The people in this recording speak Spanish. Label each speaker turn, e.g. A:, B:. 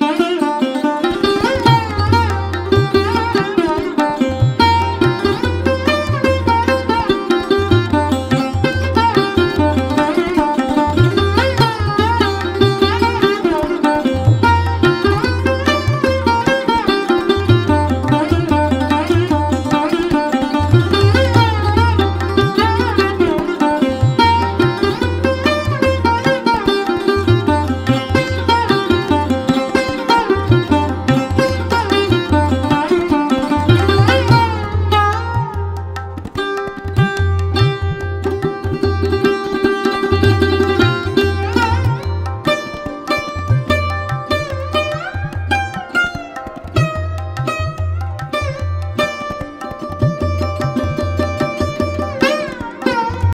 A: Música